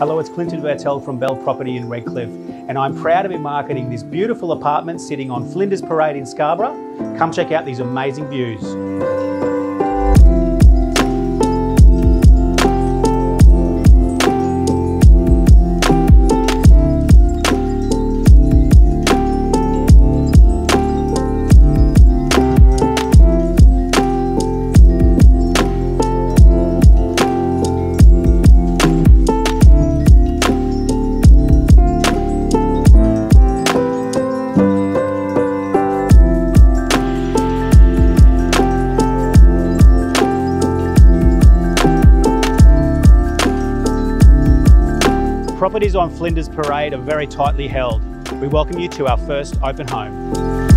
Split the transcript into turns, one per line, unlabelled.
Hello, it's Clinton Vertel from Belle Property in Redcliffe, and I'm proud to be marketing this beautiful apartment sitting on Flinders Parade in Scarborough. Come check out these amazing views. Properties on Flinders Parade are very tightly held. We welcome you to our first open home.